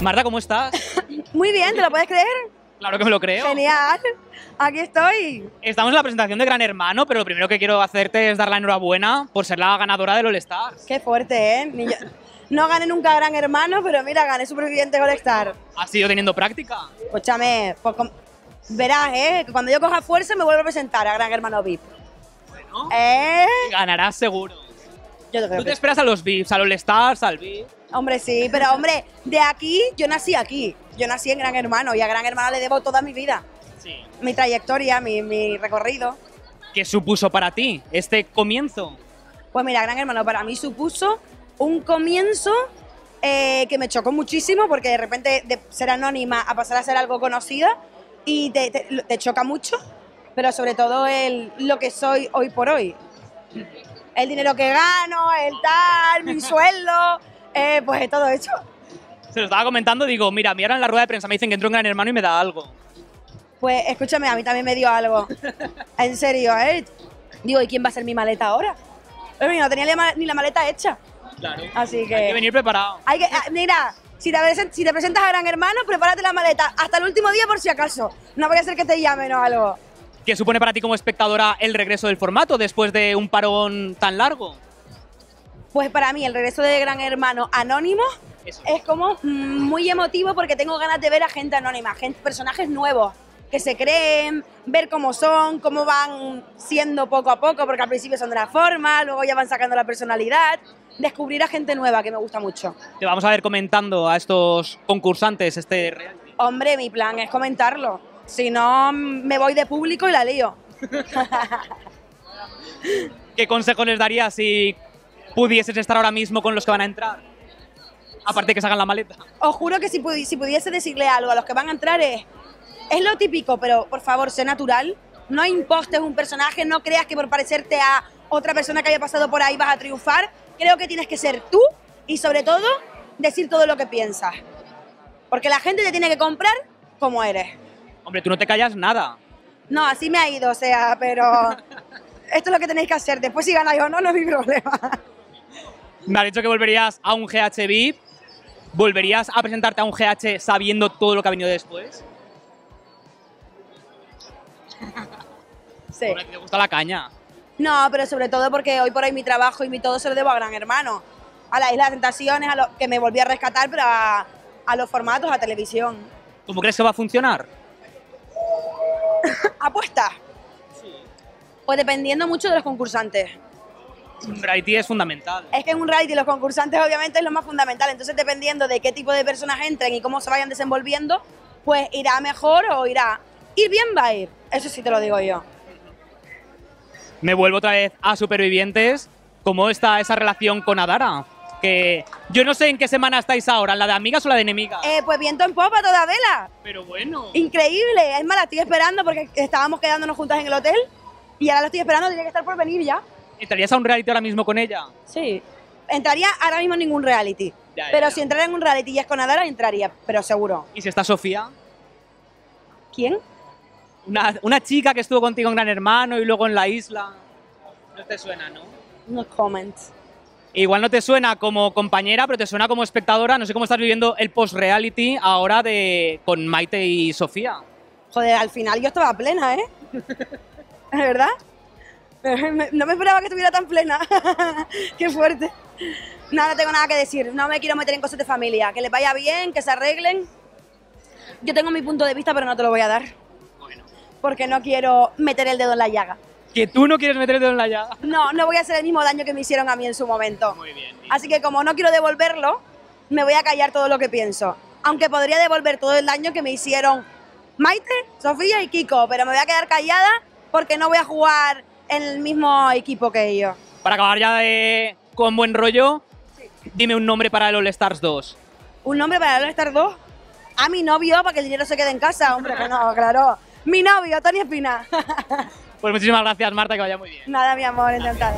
Marta, ¿cómo estás? Muy bien, ¿te lo puedes creer? Claro que me lo creo. Genial. Aquí estoy. Estamos en la presentación de Gran Hermano, pero lo primero que quiero hacerte es dar la enhorabuena por ser la ganadora del All Stars. Qué fuerte, ¿eh? Ni yo- No gané nunca Gran Hermano, pero mira, gané Supervivientes All Star. ¿Has sido teniendo práctica? Escúchame, pues verás, ¿eh? Cuando yo coja fuerza me vuelvo a presentar a Gran Hermano VIP. Bueno, ¿Eh? ganarás seguro. Yo te creo Tú te que- esperas a los VIPs, al All Stars, al VIP. Hombre, sí, pero hombre, de aquí, yo nací aquí. Yo nací en Gran Hermano y a Gran Hermano le debo toda mi vida. Sí. Mi trayectoria, mi, mi recorrido. ¿Qué supuso para ti este comienzo? Pues mira, Gran Hermano para mí supuso un comienzo eh, que me chocó muchísimo porque de repente de ser anónima a pasar a ser algo conocida y te, te- te choca mucho, pero sobre todo el, lo que soy hoy por hoy. El dinero que gano, el tal, mi sueldo, eh, pues todo eso. Se lo estaba comentando, digo, mira, a mí ahora en la rueda de prensa me dicen que entró en Gran Hermano y me da algo. Pues escúchame, a mí también me dio algo. En serio, ¿eh? Digo, ¿y quién va a ser mi maleta ahora? Pero mira, no tenía ni la maleta hecha. Claro. Así que... Hay que venir preparado. Hay que, ah, mira, si te, presen- si te presentas a Gran Hermano, prepárate la maleta hasta el último día por si acaso. No vaya a ser que te llamen o algo. ¿Qué supone para ti como espectadora el regreso del formato después de un parón tan largo? Pues para mí el regreso de Gran Hermano anónimo Eso. es como mm, muy emotivo porque tengo ganas de ver a gente anónima, gente, personajes nuevos que se creen, ver cómo son, cómo van siendo poco a poco, porque al principio son de una forma, luego ya van sacando la personalidad. Descubrir a gente nueva que me gusta mucho. Te vamos a ver comentando a estos concursantes este reality. Hombre, mi plan es comentarlo. Si no, me voy de público y la lío. ¿Qué consejo les darías si pudieses estar ahora mismo con los que van a entrar? Aparte de que se hagan la maleta. Os juro que si, pudi- si pudiese decirle algo a los que van a entrar es, es lo típico, pero por favor, sé natural. No impostes un personaje, no creas que por parecerte a otra persona que haya pasado por ahí vas a triunfar. Creo que tienes que ser tú y sobre todo decir todo lo que piensas. Porque la gente te tiene que comprar como eres. Hombre, tú no te callas nada. No, así me ha ido, o sea, pero esto es lo que tenéis que hacer. Después si ganáis o no, no es mi problema. Me has dicho que volverías a un GH VIP. ¿Volverías a presentarte a un GH sabiendo todo lo que ha venido después? Sí. Hombre, ¿Te gusta la caña? No, pero sobre todo porque hoy por hoy mi trabajo y mi todo se lo debo a Gran Hermano. A la Isla de Tentaciones, a lo que me volví a rescatar, pero a, a los formatos, a televisión. ¿Cómo crees que va a funcionar? ¿Apuesta? Pues dependiendo mucho de los concursantes. Un reality es fundamental. Es que en un reality los concursantes obviamente es lo más fundamental. Entonces dependiendo de qué tipo de personas entren y cómo se vayan desenvolviendo, pues irá mejor o irá... Ir bien va a ir. Eso sí te lo digo yo. Me vuelvo otra vez a Supervivientes. ¿Cómo está esa relación con Adara? Que yo no sé en qué semana estáis ahora, ¿en la de amigas o la de enemigas? Eh, pues viento en popa toda vela. Pero bueno. Increíble. Es más, la estoy esperando porque estábamos quedándonos juntas en el hotel y ahora la estoy esperando, tiene que estar por venir ya. ¿Entrarías a un reality ahora mismo con ella? Sí. Entraría ahora mismo en ningún reality. Ya, ya, pero ya. si entrara en un reality y es con Adara, entraría, pero seguro. ¿Y si está Sofía? ¿Quién? Una, una chica que estuvo contigo en Gran Hermano y luego en la isla. No te suena, ¿no? No comments. Igual no te suena como compañera, pero te suena como espectadora. No sé cómo estás viviendo el post-reality ahora de con Maite y Sofía. Joder, al final yo estaba plena, ¿eh? ¿Es verdad? No me esperaba que estuviera tan plena. Qué fuerte. No, no tengo nada que decir. No me quiero meter en cosas de familia. Que les vaya bien, que se arreglen. Yo tengo mi punto de vista, pero no te lo voy a dar. Bueno. Porque no quiero meter el dedo en la llaga. Que tú no quieres meter el dedo en la llaga. No, no voy a hacer el mismo daño que me hicieron a mí en su momento. Muy bien. Así que como no quiero devolverlo, me voy a callar todo lo que pienso. Aunque podría devolver todo el daño que me hicieron Maite, Sofía y Kiko, pero me voy a quedar callada porque no voy a jugar en el mismo equipo que ellos. Para acabar ya de, con buen rollo, dime un nombre para el All Stars 2. ¿Un nombre para el All-Star 2? A mi novio, para que el dinero se quede en casa, hombre, que no, claro. Mi novio, Tony Espina. Pues muchísimas gracias, Marta, que vaya muy bien. Nada, mi amor, encantada.